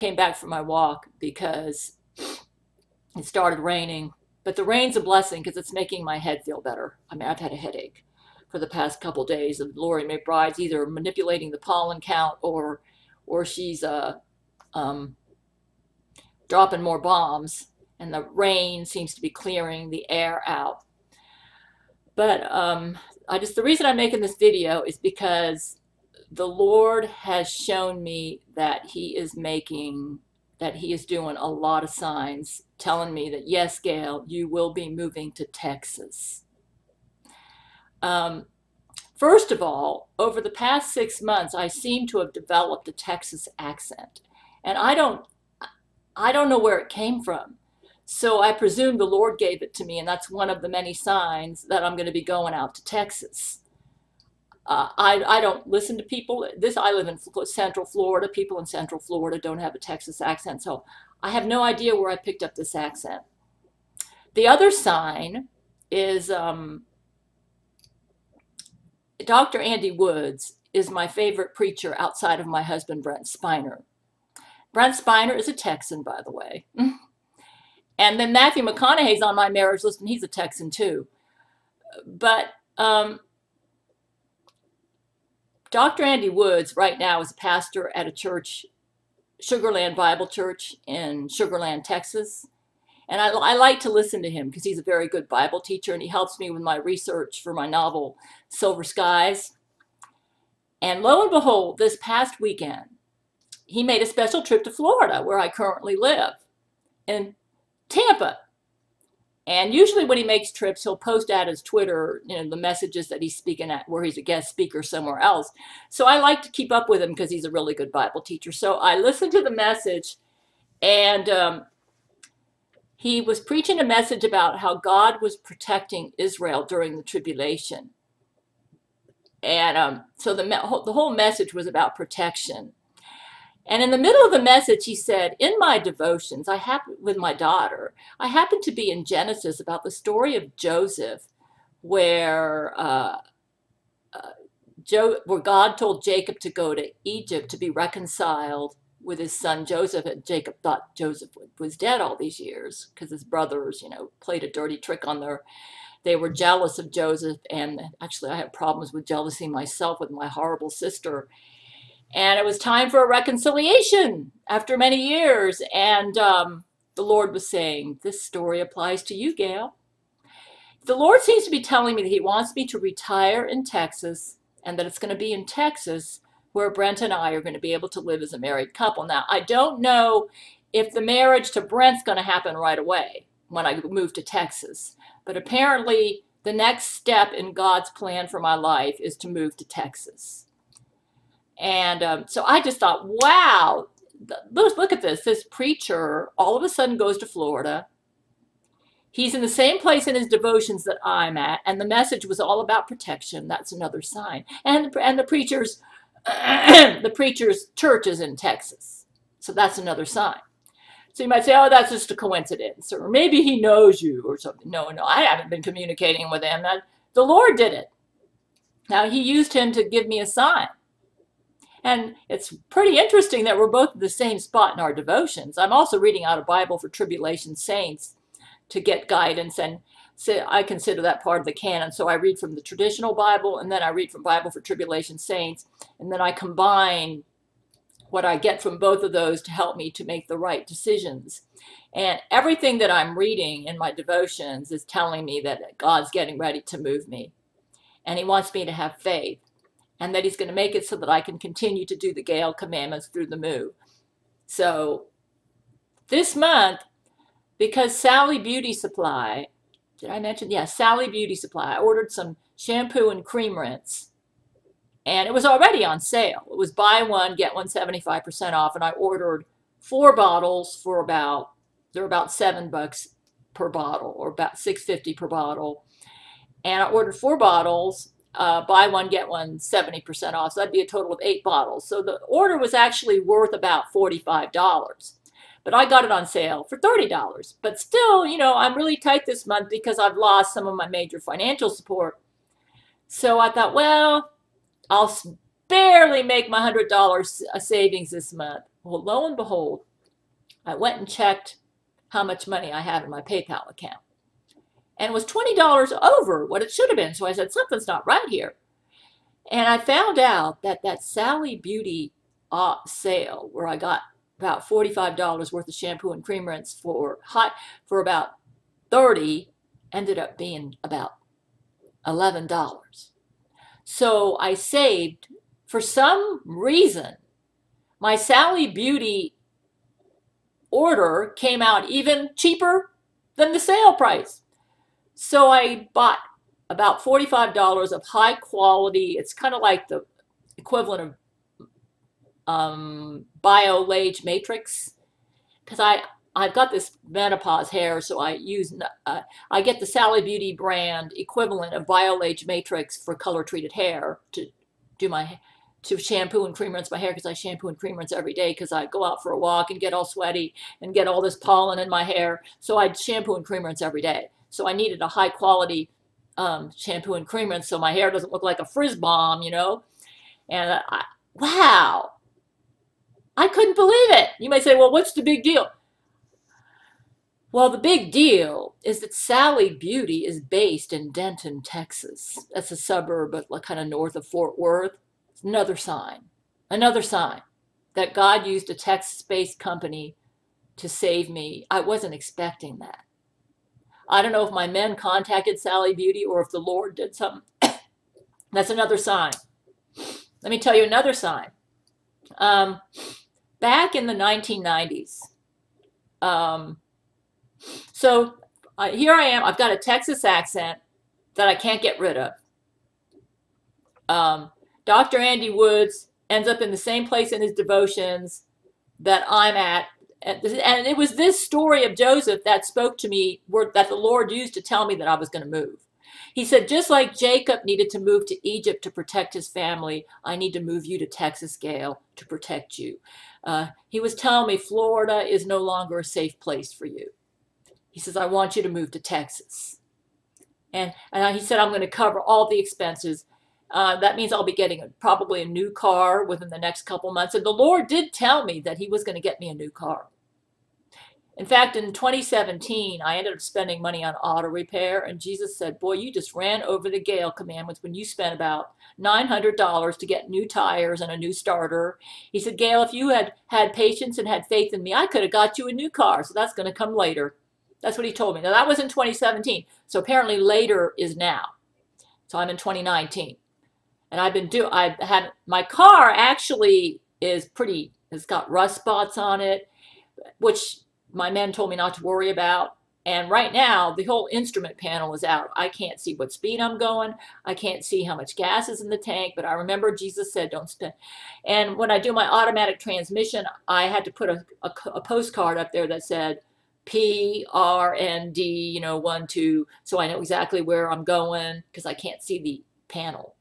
came back from my walk because it started raining. But the rain's a blessing because it's making my head feel better. I mean, I've had a headache for the past couple of days of Lori McBride's either manipulating the pollen count or or she's uh, um, dropping more bombs and the rain seems to be clearing the air out. But um, I just the reason I'm making this video is because the Lord has shown me that He is making that He is doing a lot of signs telling me that yes, Gail, you will be moving to Texas. Um, first of all, over the past six months, I seem to have developed a Texas accent, and I don't I don't know where it came from. So I presume the Lord gave it to me, and that's one of the many signs that I'm going to be going out to Texas. Uh, I, I don't listen to people. This I live in Central Florida. People in Central Florida don't have a Texas accent, so I have no idea where I picked up this accent. The other sign is um, Dr. Andy Woods is my favorite preacher outside of my husband Brent Spiner. Brent Spiner is a Texan, by the way. And then Matthew McConaughey's on my marriage list, and he's a Texan too. But um, Dr. Andy Woods right now is a pastor at a church, Sugarland Bible Church in Sugarland, Texas. And I, I like to listen to him because he's a very good Bible teacher and he helps me with my research for my novel, Silver Skies. And lo and behold, this past weekend, he made a special trip to Florida, where I currently live. in Tampa. And usually when he makes trips, he'll post at his Twitter, you know, the messages that he's speaking at where he's a guest speaker somewhere else. So I like to keep up with him because he's a really good Bible teacher. So I listened to the message and um, he was preaching a message about how God was protecting Israel during the tribulation. And um, so the, the whole message was about protection. And in the middle of the message, he said, In my devotions, I happen with my daughter, I happened to be in Genesis about the story of Joseph, where uh, uh, jo- where God told Jacob to go to Egypt to be reconciled with his son Joseph. And Jacob thought Joseph was dead all these years because his brothers, you know, played a dirty trick on their. They were jealous of Joseph, and actually, I have problems with jealousy myself with my horrible sister and it was time for a reconciliation after many years. And um, the Lord was saying, This story applies to you, Gail. The Lord seems to be telling me that He wants me to retire in Texas and that it's going to be in Texas where Brent and I are going to be able to live as a married couple. Now, I don't know if the marriage to Brent's going to happen right away when I move to Texas, but apparently the next step in God's plan for my life is to move to Texas. And um, so I just thought, wow, look, look at this. This preacher all of a sudden goes to Florida. He's in the same place in his devotions that I'm at, and the message was all about protection. That's another sign. And and the preacher's the preacher's church is in Texas, so that's another sign. So you might say, oh, that's just a coincidence, or maybe he knows you or something. No, no, I haven't been communicating with him. The Lord did it. Now he used him to give me a sign. And it's pretty interesting that we're both at the same spot in our devotions. I'm also reading out a Bible for Tribulation Saints to get guidance, and so I consider that part of the canon. So I read from the traditional Bible, and then I read from Bible for Tribulation Saints, and then I combine what I get from both of those to help me to make the right decisions. And everything that I'm reading in my devotions is telling me that God's getting ready to move me. And He wants me to have faith and that he's going to make it so that I can continue to do the Gail commandments through the move. So this month, because Sally Beauty Supply, did I mention? Yeah, Sally Beauty Supply. I ordered some shampoo and cream rinse. And it was already on sale. It was buy one, get one 75% off. And I ordered four bottles for about, they're about seven bucks per bottle or about 650 per bottle. And I ordered four bottles uh, buy one, get one 70% off. So that'd be a total of eight bottles. So the order was actually worth about $45. But I got it on sale for $30. But still, you know, I'm really tight this month because I've lost some of my major financial support. So I thought, well, I'll barely make my $100 savings this month. Well, lo and behold, I went and checked how much money I have in my PayPal account. And was $20 over what it should have been. So I said, something's not right here. And I found out that that Sally Beauty uh, sale where I got about $45 worth of shampoo and cream rinse for hot for about 30 ended up being about $11. So I saved for some reason my Sally Beauty order came out even cheaper than the sale price. So I bought about $45 of high quality, it's kind of like the equivalent of um, BioLage Matrix because I I've got this menopause hair, so I use uh, I get the Sally Beauty brand equivalent of BioLage Matrix for color treated hair to do my to shampoo and cream rinse my hair because I shampoo and cream rinse every day because I go out for a walk and get all sweaty and get all this pollen in my hair. So I shampoo and cream rinse every day. So I needed a high quality um, shampoo and cream rinse so my hair doesn't look like a frizz bomb, you know. And I, wow, I couldn't believe it. You might say, well, what's the big deal? Well, the big deal is that Sally Beauty is based in Denton, Texas. That's a suburb, but kind of north of Fort Worth. It's another sign, another sign that God used a Texas-based company to save me. I wasn't expecting that. I don't know if my men contacted Sally Beauty or if the Lord did something. That's another sign. Let me tell you another sign. Um, back in the 1990s. Um, so here I am. I've got a Texas accent that I can't get rid of. Um, Dr. Andy Woods ends up in the same place in his devotions that I'm at. And it was this story of Joseph that spoke to me, that the Lord used to tell me that I was going to move. He said, just like Jacob needed to move to Egypt to protect his family, I need to move you to Texas, Gail, to protect you. Uh, he was telling me Florida is no longer a safe place for you. He says, I want you to move to Texas. And, and he said, I'm going to cover all the expenses. Uh, that means I'll be getting a, probably a new car within the next couple months. And the Lord did tell me that he was going to get me a new car. In fact, in 2017, I ended up spending money on auto repair, and Jesus said, Boy, you just ran over the Gail commandments when you spent about $900 to get new tires and a new starter. He said, Gail, if you had had patience and had faith in me, I could have got you a new car, so that's going to come later. That's what he told me. Now, that was in 2017, so apparently later is now. So I'm in 2019. And I've been do I had my car actually is pretty, it's got rust spots on it, which my men told me not to worry about. And right now, the whole instrument panel is out. I can't see what speed I'm going. I can't see how much gas is in the tank. But I remember Jesus said, don't spend. And when I do my automatic transmission, I had to put a, a, a postcard up there that said P, R, N, D, you know, one, two. So I know exactly where I'm going because I can't see the panel.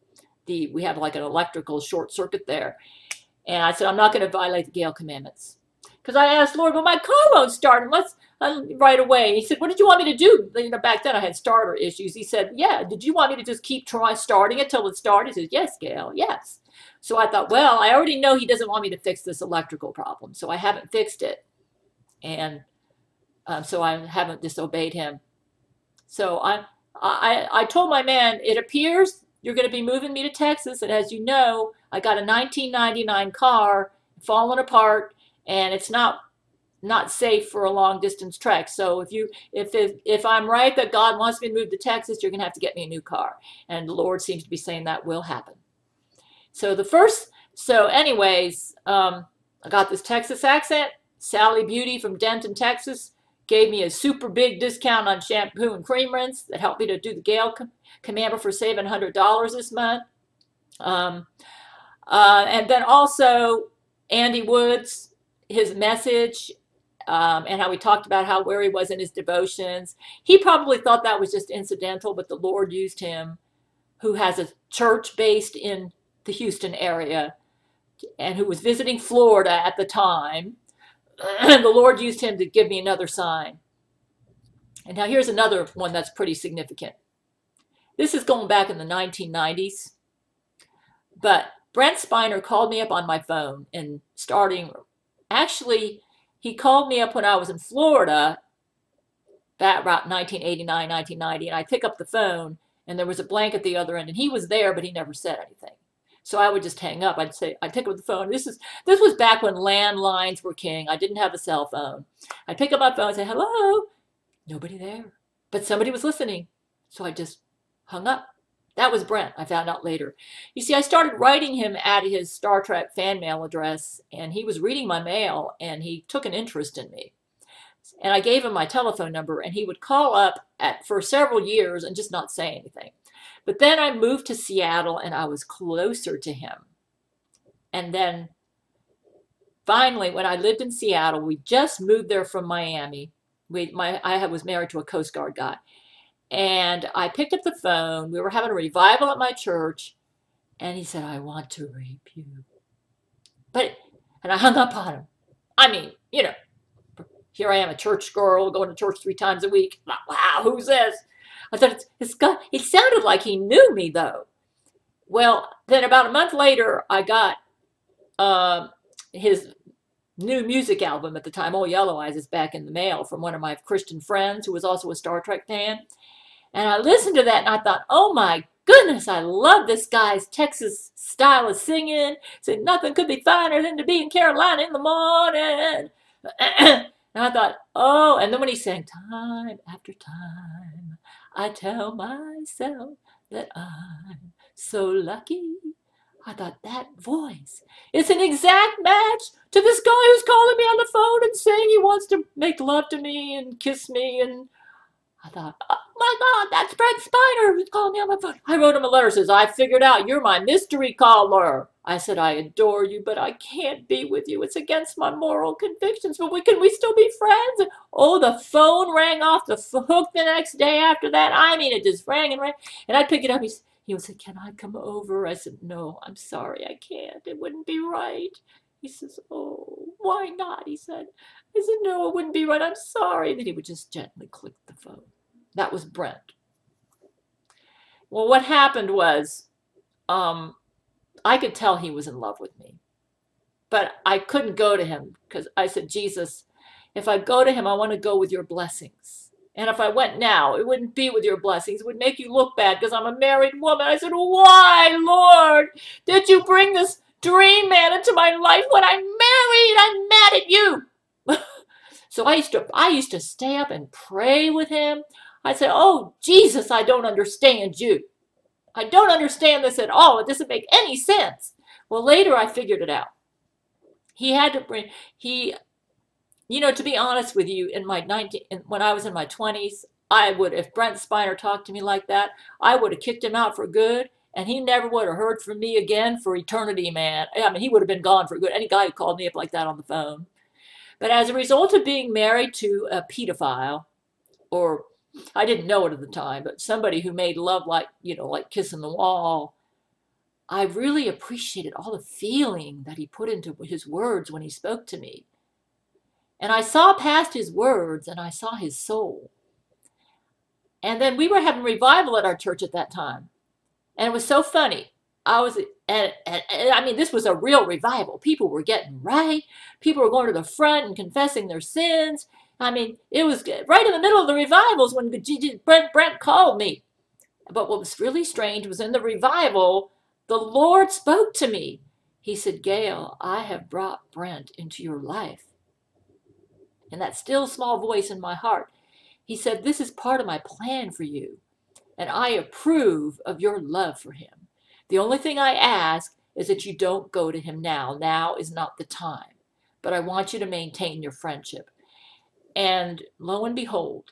The We have like an electrical short circuit there. And I said, I'm not going to violate the Gail commandments. Because I asked Lord, well, my car won't start unless uh, right away. He said, what did you want me to do? You know, back then I had starter issues. He said, yeah, did you want me to just keep trying starting it till it started? He said, yes, Gail, yes. So I thought, well, I already know he doesn't want me to fix this electrical problem, so I haven't fixed it. And um, so I haven't disobeyed him. So I, I, I told my man, it appears you're going to be moving me to Texas. And as you know, I got a 1999 car falling apart and it's not not safe for a long distance trek. So if you if if, if I'm right that God wants me to move to Texas, you're going to have to get me a new car. And the Lord seems to be saying that will happen. So the first so anyways, um, I got this Texas accent. Sally Beauty from Denton, Texas gave me a super big discount on shampoo and cream rinse that helped me to do the Gail Commandment for saving $100 this month. Um, uh, and then also Andy Woods his message um, and how he talked about how where he was in his devotions. He probably thought that was just incidental, but the Lord used him, who has a church based in the Houston area and who was visiting Florida at the time. the Lord used him to give me another sign. And now here's another one that's pretty significant. This is going back in the 1990s. But Brent Spiner called me up on my phone and starting actually, he called me up when I was in Florida, that about 1989, 1990, and I pick up the phone, and there was a blank at the other end, and he was there, but he never said anything. So I would just hang up. I'd say, I'd pick up the phone. This is this was back when landlines were king. I didn't have a cell phone. I'd pick up my phone and say, hello. Nobody there. But somebody was listening. So I just hung up. That was Brent, I found out later. You see, I started writing him at his Star Trek fan mail address, and he was reading my mail, and he took an interest in me. And I gave him my telephone number, and he would call up at, for several years and just not say anything. But then I moved to Seattle, and I was closer to him. And then finally, when I lived in Seattle, we just moved there from Miami. We, my, I was married to a Coast Guard guy. And I picked up the phone. We were having a revival at my church. And he said, I want to rape you. But, and I hung up on him. I mean, you know, here I am, a church girl, going to church three times a week. Wow, who's this? I thought, it's got, it sounded like he knew me, though. Well, then about a month later, I got uh, his new music album at the time, Oh Yellow Eyes, is back in the mail from one of my Christian friends who was also a Star Trek fan. And I listened to that and I thought, oh my goodness, I love this guy's Texas style of singing. Said nothing could be finer than to be in Carolina in the morning. and I thought, oh, and then when he sang time after time, I tell myself that I'm so lucky. I thought that voice is an exact match to this guy who's calling me on the phone and saying he wants to make love to me and kiss me and I thought, oh my God, that's Brent Spiner who's calling me on my phone. I wrote him a letter, says, I figured out you're my mystery caller. I said, I adore you, but I can't be with you. It's against my moral convictions, but we can we still be friends? Oh, the phone rang off the hook the next day after that. I mean, it just rang and rang. And I'd pick it up. He, he would say, can I come over? I said, no, I'm sorry, I can't. It wouldn't be right. He says, oh, why not? He said, I said, no, it wouldn't be right. I'm sorry. Then he would just gently click the phone. That was Brent. Well, what happened was um, I could tell he was in love with me. But I couldn't go to him because I said, Jesus, if I go to him, I want to go with your blessings. And if I went now, it wouldn't be with your blessings. It would make you look bad because I'm a married woman. I said, Why, Lord, did you bring this dream man into my life when I'm married? I'm mad at you. so I used to I used to stay up and pray with him. I said, Oh, Jesus, I don't understand you. I don't understand this at all. It doesn't make any sense. Well, later I figured it out. He had to bring, he, you know, to be honest with you, in my 19, when I was in my 20s, I would, if Brent Spiner talked to me like that, I would have kicked him out for good, and he never would have heard from me again for eternity, man. I mean, he would have been gone for good. Any guy who called me up like that on the phone. But as a result of being married to a pedophile, or I didn't know it at the time, but somebody who made love like, you know, like kissing the wall. I really appreciated all the feeling that he put into his words when he spoke to me. And I saw past his words and I saw his soul. And then we were having revival at our church at that time. And it was so funny. I was, and, and, and, I mean, this was a real revival. People were getting right. People were going to the front and confessing their sins. I mean, it was right in the middle of the revivals when Brent, Brent called me. But what was really strange was in the revival, the Lord spoke to me. He said, Gail, I have brought Brent into your life. And that still small voice in my heart, he said, This is part of my plan for you. And I approve of your love for him. The only thing I ask is that you don't go to him now. Now is not the time. But I want you to maintain your friendship. And lo and behold,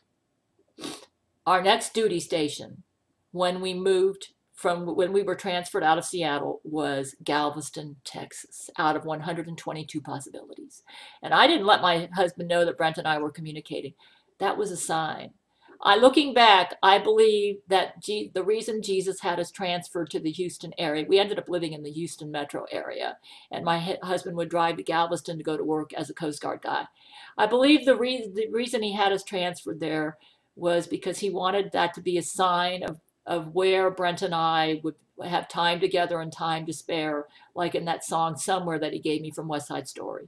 our next duty station when we moved from when we were transferred out of Seattle was Galveston, Texas, out of 122 possibilities. And I didn't let my husband know that Brent and I were communicating. That was a sign. I looking back, I believe that G, the reason Jesus had us transferred to the Houston area, we ended up living in the Houston metro area, and my husband would drive to Galveston to go to work as a Coast Guard guy. I believe the, re the reason he had us transferred there was because he wanted that to be a sign of, of where Brent and I would have time together and time to spare, like in that song somewhere that he gave me from West Side Story.